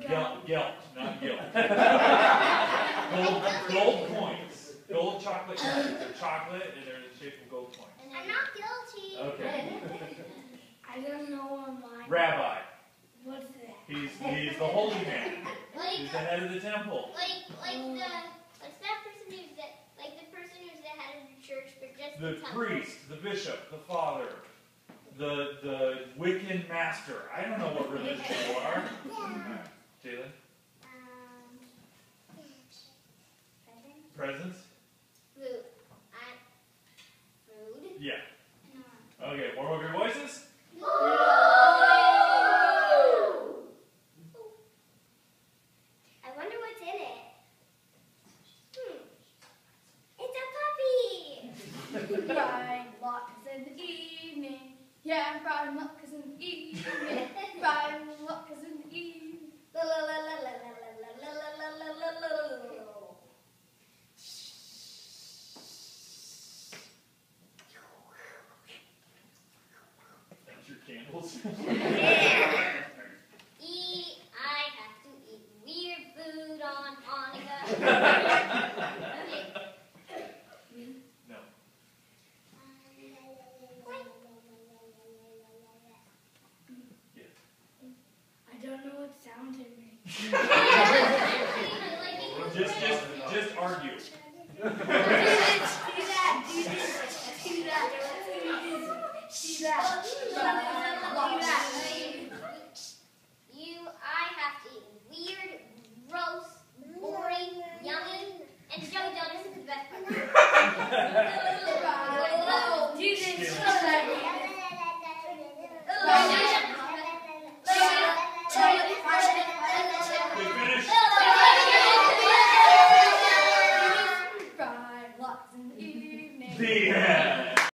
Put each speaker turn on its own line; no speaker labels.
Gelt, not guilt. gold, gold coins. Gold chocolate coins. They're chocolate and they're in the shape of gold coins.
I'm not guilty.
Okay.
I don't know what mine.
Rabbi.
What's that?
He's he's the holy man.
Like,
He's the head of the temple.
like, like the, what's that person who's the, like the person who's the head of the church, but just
The
temple?
priest, the bishop, the father, the the Wiccan master. I don't know what religion you are. Jalen? Okay, warm up your voices.
In
the evening. Yeah, I'm proud of milk because in the evening.
sandals. I have to eat weird food on Hanukkah.
no. Yeah.
I don't know what sound
just, just, just argue.
do that. Do that. Do that. the end.